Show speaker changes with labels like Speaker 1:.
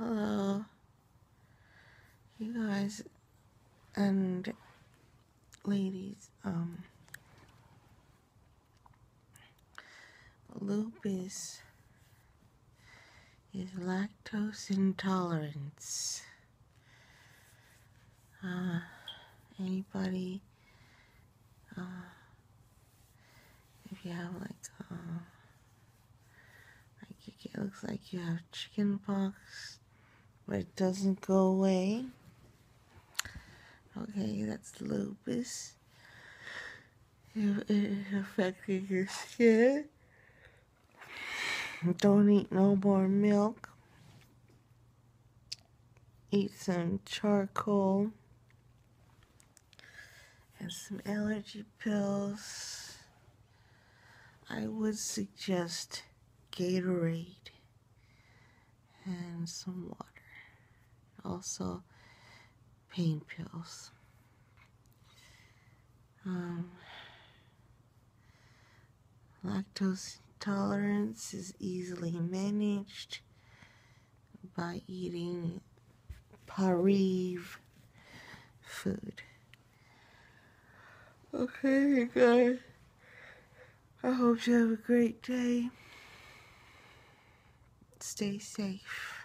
Speaker 1: Hello. You guys and ladies, um, lupus is lactose intolerance. Uh, anybody, uh, if you have like, uh, like it looks like you have chicken pox, but it doesn't go away. Okay, that's lupus. It, affecting your skin. Don't eat no more milk. Eat some charcoal and some allergy pills. I would suggest Gatorade and some water. Also, pain pills. Um, lactose intolerance is easily managed by eating pareve food. Okay, guys. I hope you have a great day. Stay safe.